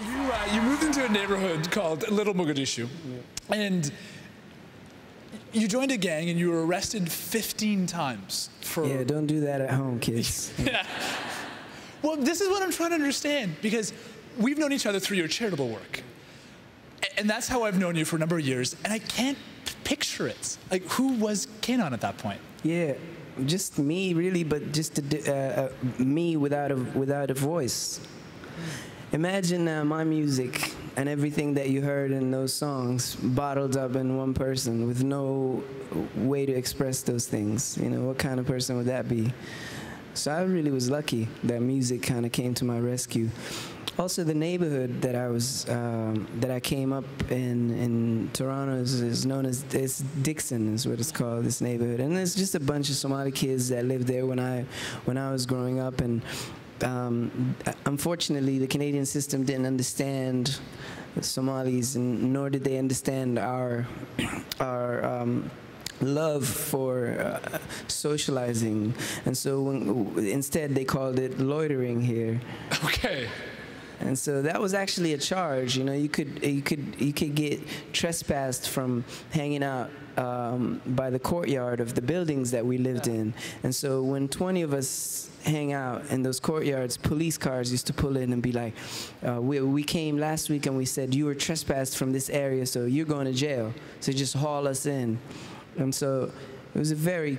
You, uh, you moved into a neighborhood called Little Mogadishu, and you joined a gang and you were arrested 15 times for. Yeah, don't do that at home, kids. Yeah. Well, this is what I'm trying to understand because we've known each other through your charitable work. And that's how I've known you for a number of years, and I can't p- picture it. Like, who was K'naan at that point? Yeah, just me really, but just a uh, uh, me without a without a voice. Imagine uh, my music and everything that you heard in those songs bottled up in one person with no way to express those things. You know, what kind of person would that be? So I really was lucky that music kind of came to my rescue. Also, the neighborhood that I was um, that I came up in in Toronto is, is known as it's Dixon is what it's called. This neighborhood, and there's just a bunch of Somali kids that lived there when I when I was growing up, and um, unfortunately, the Canadian system didn't understand Somalis, and nor did they understand our our. Um, love for uh, socializing and so when, instead they called it loitering here Okay. And so that was actually a charge. You know, you could you could you could get trespassed from hanging out um, by the courtyard of the buildings that we lived in. And so when 20 of us hang out in those courtyards, police cars used to pull in and be like, uh, we, "We came last week and we said you were trespassed from this area, so you're going to jail. So just haul us in." And so it was a very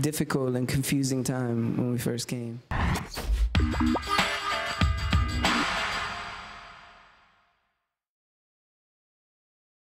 difficult and confusing time when we first came.